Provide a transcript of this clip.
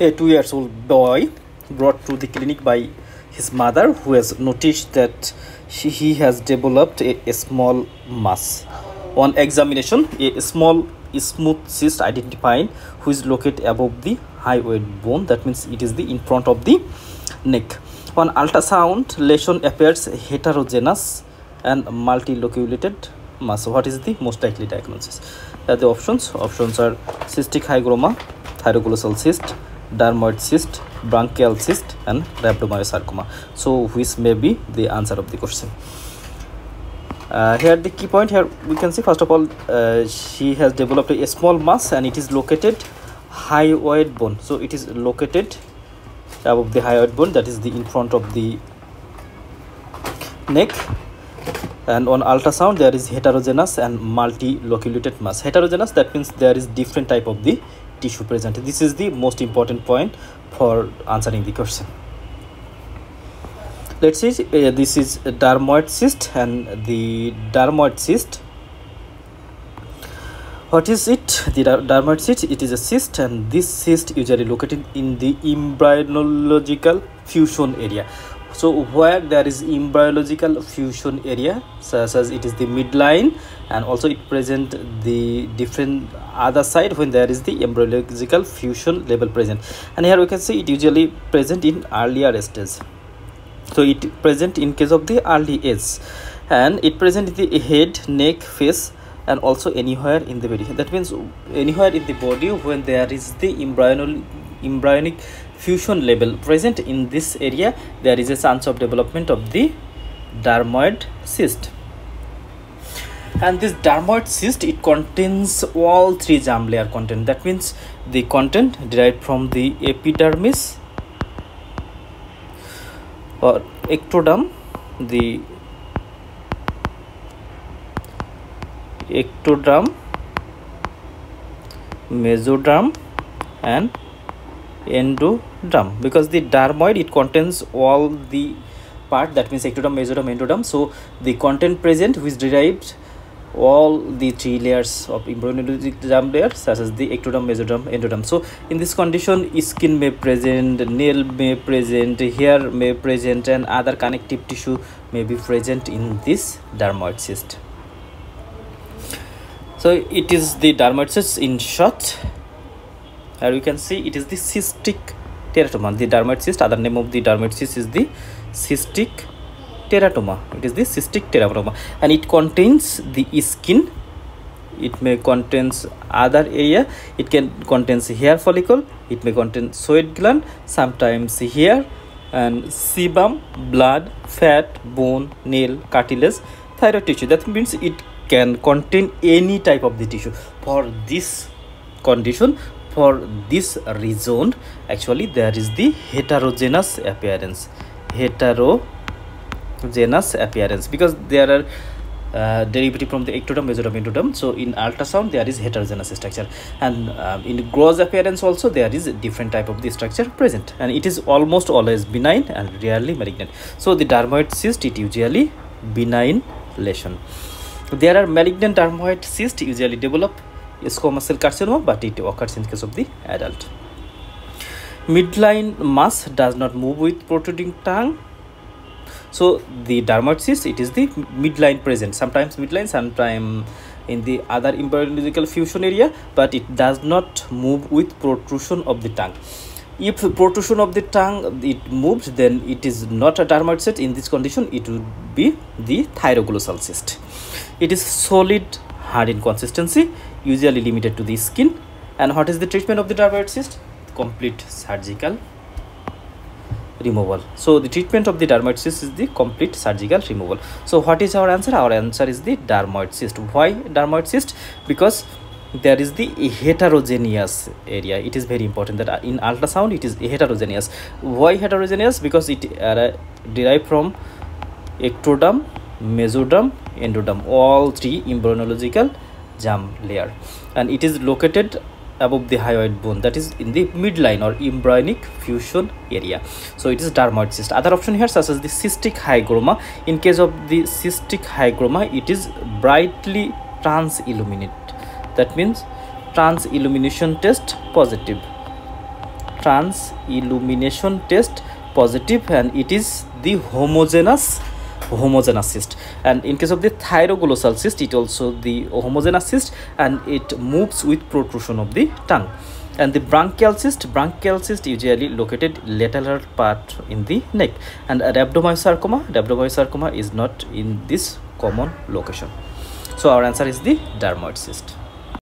a two years old boy brought to the clinic by his mother who has noticed that she, he has developed a, a small mass on examination a small smooth cyst identified who is located above the hyoid bone that means it is the in front of the neck on ultrasound lesion appears heterogeneous and multiloculated mass what is the most likely diagnosis uh, the options options are cystic hygroma thyroglossal cyst dermoid cyst branchial cyst and rhabdomyosarcoma so which may be the answer of the question. Uh, here the key point here we can see first of all uh, she has developed a, small mass and it is located hyoid bone. So it is located above the hyoid bone that is the in front of the neck. And on ultrasound there is heterogeneous and multiloculated mass. Heterogeneous that means there is different type of the tissue present. This is the most important point for answering the question. Let's see uh, this is a dermoid cyst and the dermoid cyst. What is it? The dermoid cyst it is a cyst and this cyst usually located in the embryological fusion area so where there is embryological fusion area such as it is the midline and also it present the different other side when there is the embryological fusion level present. And here we can see it usually present in earlier stage so it present in case of the early age. And it present the head neck face and also anywhere in the body. That means anywhere in the body when there is the embryonic embryonic fusion level present in this area. There is a chance of development of the dermoid cyst. And this dermoid cyst it contains all three germ layer content. That means the content derived from the epidermis or ectoderm the ectoderm mesoderm and endoderm because the dermoid it contains all the part that means ectoderm mesoderm endoderm so the content present which derived all the three layers of embryonic layer such as the ectoderm mesoderm endoderm so in this condition skin may present nail may present hair may present and other connective tissue may be present in this dermoid cyst. So it is the dermoid cyst in short here you can see it is the cystic teratoma. The dermoid cyst other name of the dermoid cyst is the cystic teratoma. It is the cystic teratoma. And it contains the skin. It may contains other area. It can contains hair follicle. It may contain sweat gland sometimes hair and sebum blood fat bone nail cartilage thyroid tissue. That means it can contain any type of the tissue. For this condition for this region actually there is the heterogeneous appearance. Hetero genus appearance. Because there are uh, derivative from the ectoderm mesoderm endoderm. So in ultrasound there is heterogeneous structure. And um, in gross appearance also there is different type of the structure present. And it is almost always benign and rarely malignant. So the dermoid cyst it usually benign lesion. There are malignant dermoid cyst usually develop squamous cell carcinoma but it occurs in case of the adult midline mass does not move with protruding tongue so the dermoid cyst it is the midline present sometimes midline sometimes in the other embryological fusion area but it does not move with protrusion of the tongue if protrusion of the tongue it moves then it is not a dermoid cyst in this condition it would be the thyroglossal cyst it is solid hard in consistency usually limited to the skin. And what is the treatment of the dermoid cyst? Complete surgical removal. So the treatment of the dermoid cyst is the complete surgical removal. So what is our answer? Our answer is the dermoid cyst. Why dermoid cyst? Because there is the heterogeneous area. It is very important that in ultrasound it is heterogeneous. Why heterogeneous? Because it uh, derived from ectoderm mesoderm endoderm all three embryological germ layer. And it is located above the hyoid bone that is in the midline or embryonic fusion area. So it is dermoid cyst other option here such as the cystic hygroma. In case of the cystic hygroma it is brightly trans illuminate that means trans illumination test positive. Trans illumination test positive and it is the homogeneous homogeneous cyst and in case of the thyroglossal cyst it also the homogeneous cyst and it moves with protrusion of the tongue. And the branchial cyst branchial cyst usually located lateral part in the neck. And rhabdomyosarcoma rhabdomyosarcoma is not in this common location. So our answer is the dermoid cyst